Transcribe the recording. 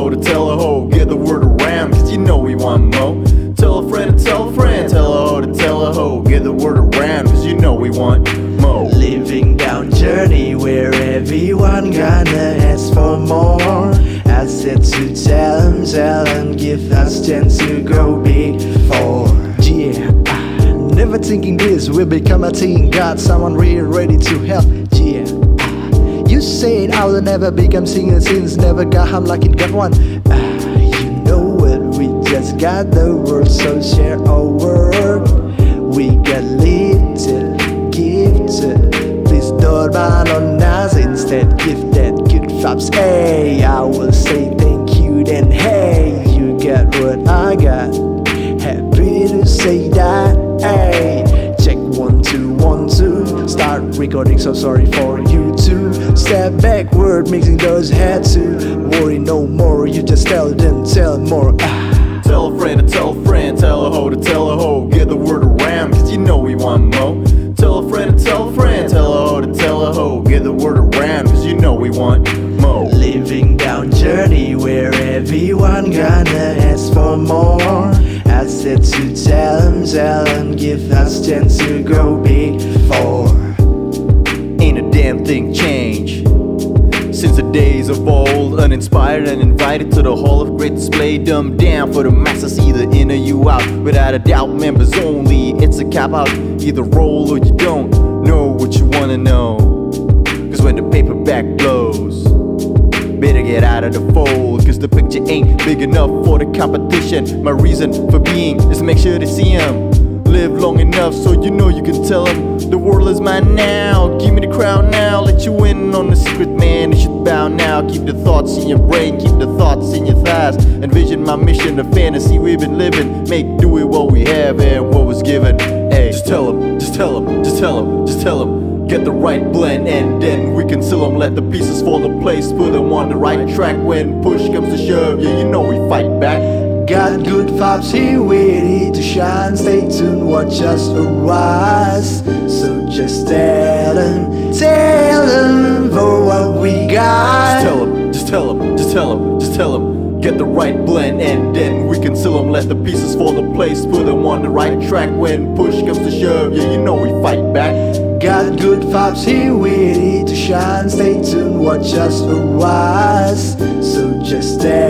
slow to tell a hoe, get the word around, cause you know we want more. Tell a friend to tell a friend, tell a hoe to tell a hoe, get the word around, cause you know we want more. Living down journey where everyone gonna ask for more. I said to tell them, tell them, give us chance to grow big for. Yeah, never thinking this will become a team. Got someone real ready to help you said I will never become singer since never got him like it got one. Ah, you know what? We just got the world, so share our word. We got little gifted. Please don't ban on us instead. Give that good vibes. Hey, I will say recording. So sorry for you too. Step backward, mixing those heads to worry no more. You just tell them, tell more. Ah. Tell a friend to tell a friend, tell a hoe to tell a hoe. Get the word around, cause you know we want more. Tell a friend to tell a friend, tell a hoe to tell a hoe. Get the word around, cause you know we want more. Living down journey where everyone gonna ask for more. I said to tell them, tell them, give us chance to go big days of old, uninspired and invited to the hall of great display, dumbed down for the masses, either in or you out. Without a doubt, members only. It's a cap out, either roll or you don't know what you wanna know. Cause when the paperback blows, better get out of the fold. Cause the picture ain't big enough for the competition. My reason for being is to make sure they see 'em. Live long enough so you know you can tell 'em the world is mine now. Give me the crown now, let you in on the secret, man. Now. Keep the thoughts in your brain, keep the thoughts in your thighs. Envision my mission, the fantasy we've been living. Make do it what we have and what was given. Hey, just tell tell 'em, just tell tell 'em, just tell tell 'em, just tell tell 'em. Get the right blend and then we can seal 'em. Let the pieces fall in place, put 'em on the right track. When push comes to shove, yeah, you know we fight back. Got good vibes here, ready to shine. Stay tuned, watch us arise. So just tell them, tell them for what we got. Tell 'em, just tell 'em, just tell 'em. Get the right blend and then we can seal 'em. Let the pieces fall in place, put 'em on the right track. When push comes to shove, yeah, you know we fight back. Got good vibes here, ready to shine. Stay tuned, watch us arise. So just them, them